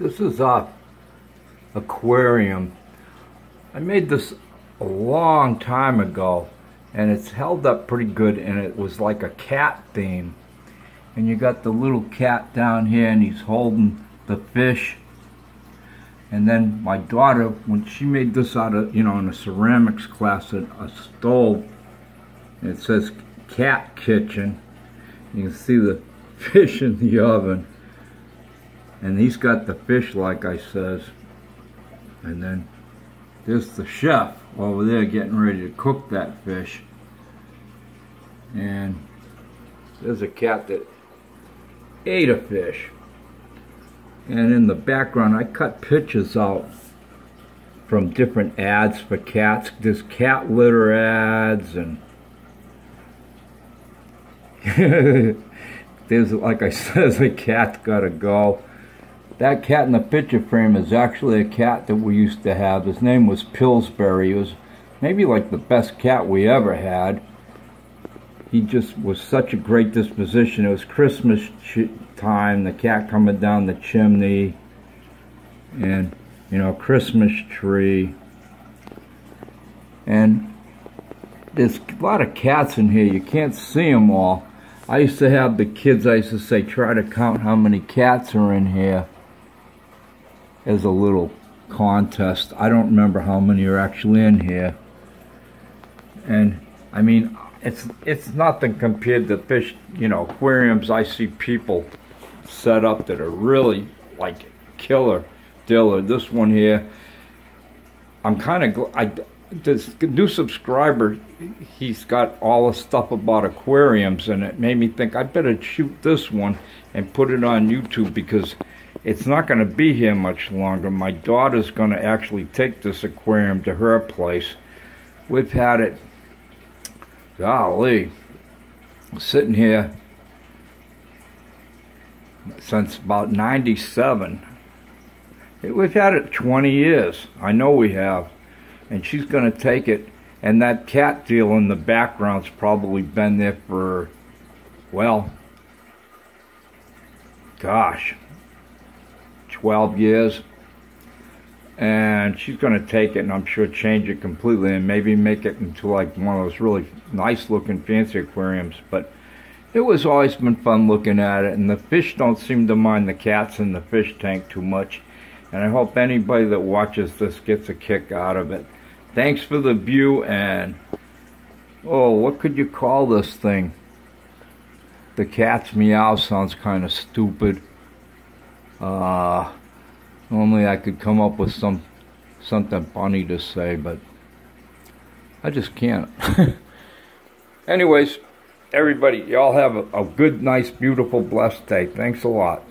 This is a aquarium. I made this a long time ago and it's held up pretty good and it was like a cat theme. And you got the little cat down here and he's holding the fish. And then my daughter, when she made this out of, you know, in a ceramics class, at a stove, it says cat kitchen. You can see the fish in the oven and he's got the fish like I says. And then there's the chef over there getting ready to cook that fish. And there's a cat that ate a fish. And in the background I cut pictures out from different ads for cats. There's cat litter ads and there's like I says, a cat's gotta go that cat in the picture frame is actually a cat that we used to have. His name was Pillsbury. He was maybe like the best cat we ever had. He just was such a great disposition. It was Christmas time, the cat coming down the chimney, and, you know, Christmas tree. And there's a lot of cats in here. You can't see them all. I used to have the kids, I used to say, try to count how many cats are in here as a little contest. I don't remember how many are actually in here. And I mean, it's it's nothing compared to fish, you know, aquariums I see people set up that are really like killer diller. This one here, I'm kind of, I, this new subscriber, he's got all the stuff about aquariums and it made me think I better shoot this one and put it on YouTube because it's not going to be here much longer. My daughter's going to actually take this aquarium to her place. We've had it, golly, sitting here since about 97. We've had it 20 years. I know we have. And she's going to take it. And that cat deal in the background's probably been there for, well, gosh, 12 years. And she's going to take it and I'm sure change it completely and maybe make it into like one of those really nice looking fancy aquariums. But it was always been fun looking at it. And the fish don't seem to mind the cats in the fish tank too much. And I hope anybody that watches this gets a kick out of it. Thanks for the view and, oh, what could you call this thing? The cat's meow sounds kind of stupid. Uh, normally I could come up with some something funny to say, but I just can't. Anyways, everybody, y'all have a, a good, nice, beautiful, blessed day. Thanks a lot.